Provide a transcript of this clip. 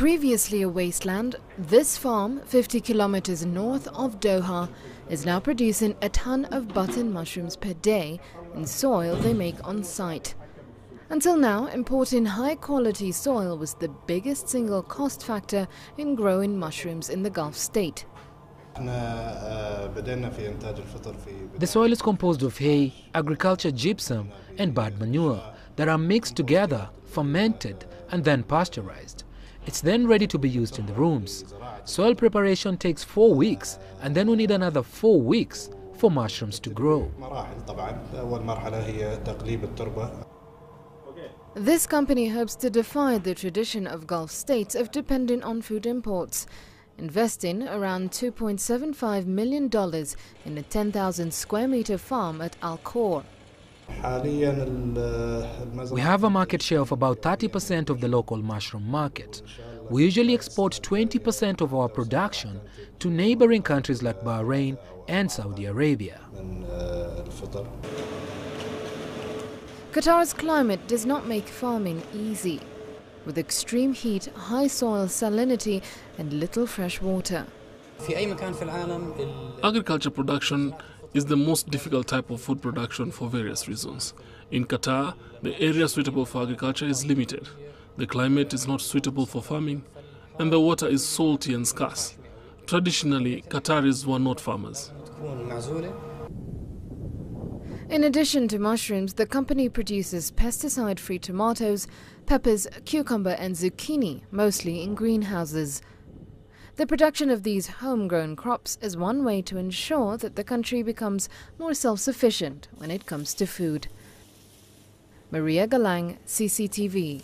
Previously a wasteland, this farm, 50 kilometers north of Doha, is now producing a ton of button mushrooms per day in soil they make on site. Until now, importing high quality soil was the biggest single cost factor in growing mushrooms in the Gulf state. The soil is composed of hay, agriculture gypsum, and bad manure that are mixed together, fermented, and then pasteurized. It's then ready to be used in the rooms. Soil preparation takes four weeks, and then we need another four weeks for mushrooms to grow. This company hopes to defy the tradition of Gulf states of depending on food imports, investing around $2.75 million in a 10,000 square meter farm at Al Khor. We have a market share of about 30% of the local mushroom market. We usually export 20% of our production to neighboring countries like Bahrain and Saudi Arabia. Qatar's climate does not make farming easy, with extreme heat, high soil salinity, and little fresh water. Agriculture production is the most difficult type of food production for various reasons. In Qatar, the area suitable for agriculture is limited, the climate is not suitable for farming, and the water is salty and scarce. Traditionally, Qataris were not farmers. In addition to mushrooms, the company produces pesticide free tomatoes, peppers, cucumber, and zucchini, mostly in greenhouses. The production of these homegrown crops is one way to ensure that the country becomes more self sufficient when it comes to food. Maria Galang, CCTV.